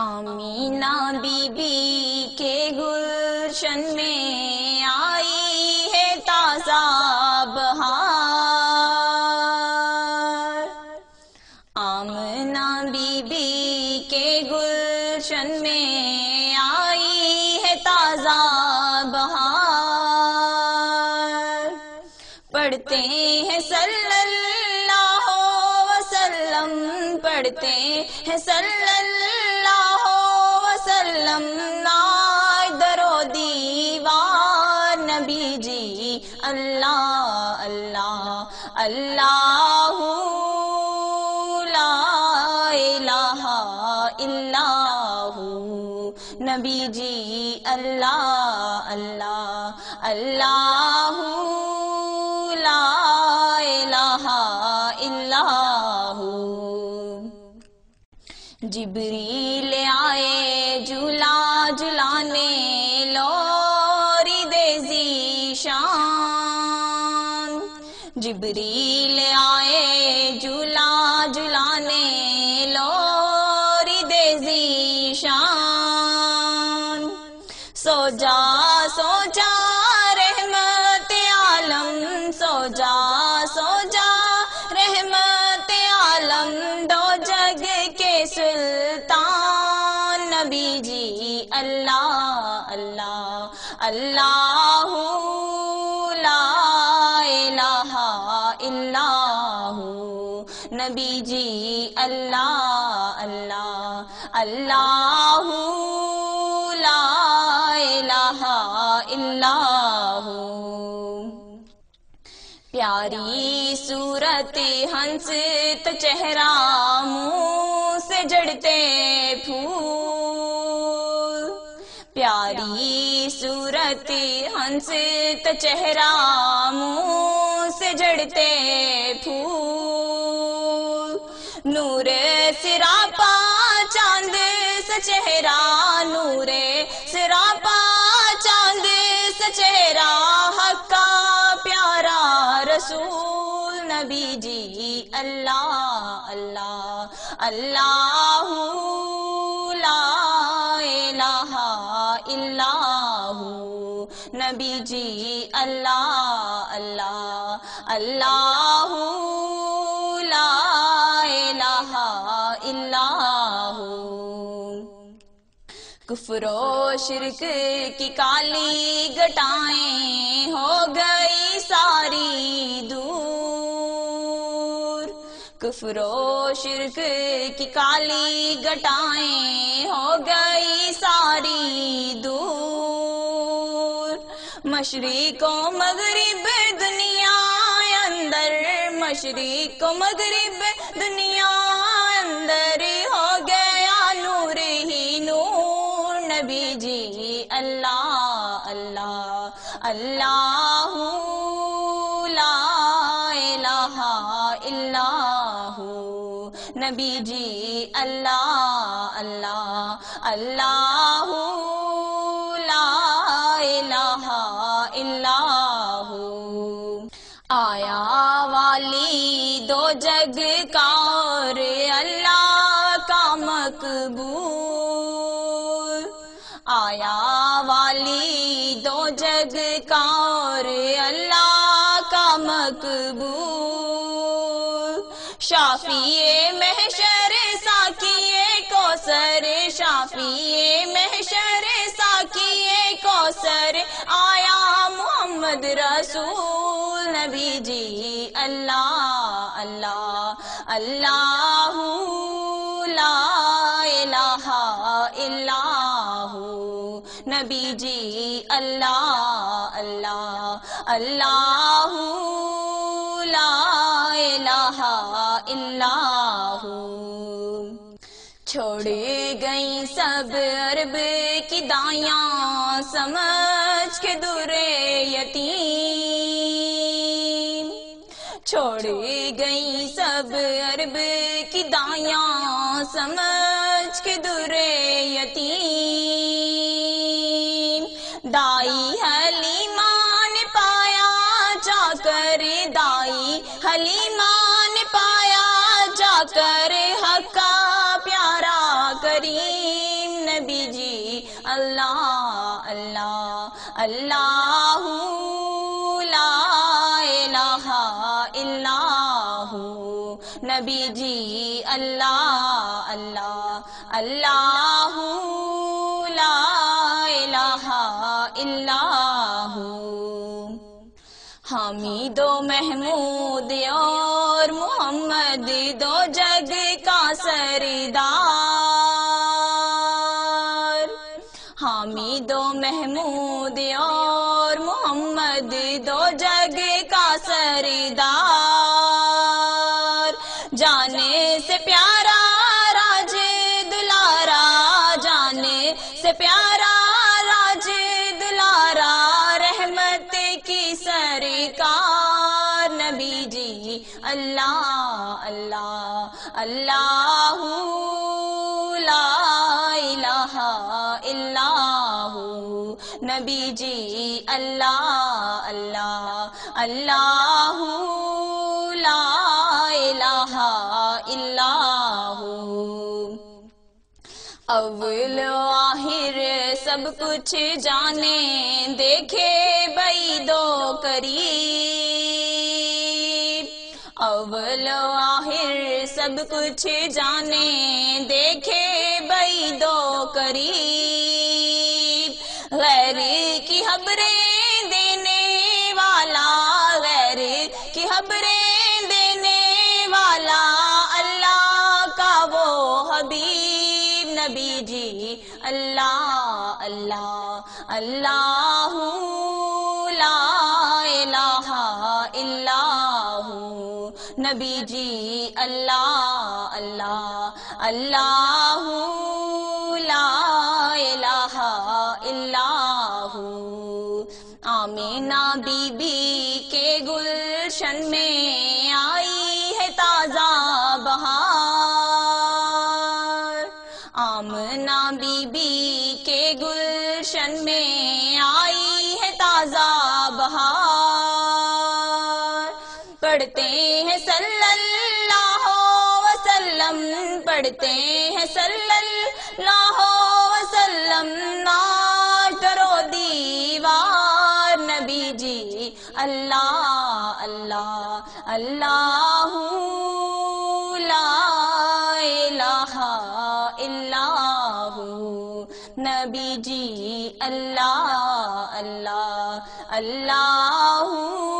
Amina बीबी के गुलशन में आई है ताज़ा बहार। आमना बीबी के गुलशन में आई है ताज़ा बहार। पढ़ते हैं सल्लल्लाहु वसल्लम, पढ़ते हैं सल्लल्लाहु अल्लाह ला इलाहा इल्लाहु। नबी जी अल्लाह अल्लाह अल्लाह ला इलाहा इल्लाहु। जिबरील आए झूला झुलाने जा सो जा रहमत आलम सो जा सो जा रहमत आलम, दो जग के सुल्तान नबी जी अल्लाह अल्लाह अल्लाह, ला इलाहा नबी जी अल्लाह अल्लाह अल्लाह इल्लाहु प्यारी सूरत हंस तो चेहरा मुँह से जड़ते फूल। प्यारी सूरत हंस तो चेहरा मुँह से जड़ते फूल। नूरे सिरापा चाँद से चेहरा, नूरे सिरापा चाँद सचेरा हक्का प्यारा रसूल नबी जी अल्लाह अल्लाह अल्लाह ला इलाहा इल्लाहू नबी जी अल्लाह। कुफरो शिरक की काली घटाएँ हो गई सारी दूर। कुफरो शिरक की काली घटाएँ हो गई सारी दूर। मशरिको मगरिब दुनिया अंदर, मशरिको मगरिब दुनिया नबी अल्लाह अल्लाह अल्लाह ला इल्लाहु। नबी जी अल्लाह अल्लाह अल्लाह आया वाली दो जग का और अल्लाह का मकबूल। शाफिए महशर साकिए कौसर, शाफिए महशर साकिए कौसर, आया मोहम्मद रसूल। नबी जी अल्लाह अल्लाह अल्लाह ला इलाहा इल्लाहु जी, अल्लाह अल्लाह अल्लाह ला इलाहा इल्लाहु। छोड़ गई सब अरब की दाया समझ के दुरे यतीम। छोड़ गई सब अरब की दाया समझ के दुरे यतीम। नबी जी अल्लाह अल्लाह अल्लाह ला इल्लाहु। नबी जी अल्लाह अल्लाह अल्लाह ला इलाहा इल्लाहु। हमीदो महमूद और हामिदो महमूद और मोहम्मद दो जग का सरदार। जाने से प्यारा राज दुलारा जाने से प्यारा राज दुलारा रहमत की सरकार। नबी जी अल्लाह अल्लाह अल्लाह नबी जी अल्लाह अल्लाह अल्लाह ला इलाहा अव्वल आहिर सब कुछ जाने, देखे बई दो करीब। अव्वल आहिर सब कुछ जाने, देखे बई दो करीब। गैर की खबरें देने वाला, गैर की खबरें देने वाला अल्लाह का वो हबीब नबी जी। अल्लाह अल्लाह अल्लाह ला इल्लाहु। नबी जी, अल्लाह अल्लाह अल्लाह बीबी के गुलशन में आई है ताज़ा बहार। पढ़ते हैं सल्लल्लाहु वसल्लम, पढ़ते हैं सल्लल्लाहु नबी जी अल्लाह अल्लाह अल्लाह